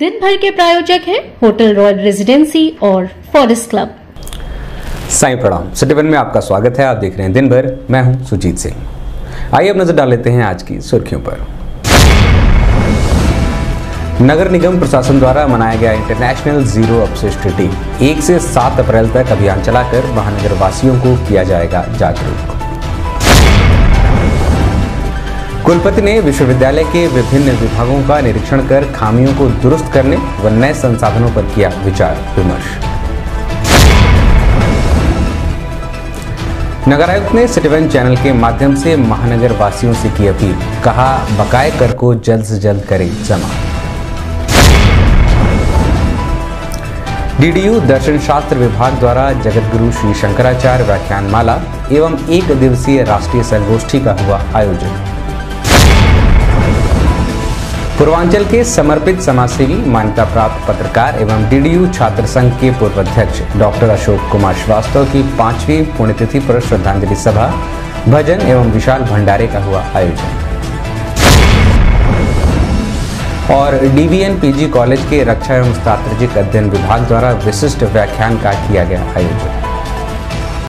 दिन भर के प्रायोजक हैं होटल रॉयल रेजिडेंसी और फॉरेस्ट क्लब। साईं प्रणाम। सिटी वन में आपका स्वागत है। आप देख रहे हैं दिन भर मैं हूँ सुजीत सिंह। आइए अब नज़र डाल लेते हैं आज की सुर्खियों पर। नगर निगम प्रशासन द्वारा मनाया गया इंटरनेशनल ज़ीरो अपशिष्ट एक से सात अप्रैल तक अभियान चलाकर महानगर वासियों को किया जाएगा जागरूक। कुलपति ने विश्वविद्यालय के विभिन्न विभागों का निरीक्षण कर खामियों को दुरुस्त करने व नए संसाधनों पर किया विचार विमर्श। नगर आयुक्त ने सिटीवन चैनल के माध्यम से महानगर वासियों से की अपील। कहा बकाए कर को जल्द से जल्द करें जमा। डीडीयू दर्शन शास्त्र विभाग द्वारा जगतगुरु श्री शंकराचार्य व्याख्यान माला एवं एक दिवसीय राष्ट्रीय संगोष्ठी का हुआ आयोजन। पूर्वांचल के समर्पित समाजसेवी, मान्यता प्राप्त पत्रकार एवं डीडीयू छात्र संघ के पूर्व अध्यक्ष डॉक्टर अशोक कुमार श्रीवास्तव की पांचवी पुण्यतिथि पर श्रद्धांजलि सभा, भजन एवं विशाल भंडारे का हुआ आयोजन। और डीवीएन पीजी कॉलेज के रक्षा एवं स्ट्रैटेजिक अध्ययन विभाग द्वारा विशिष्ट व्याख्यान का किया गया आयोजन।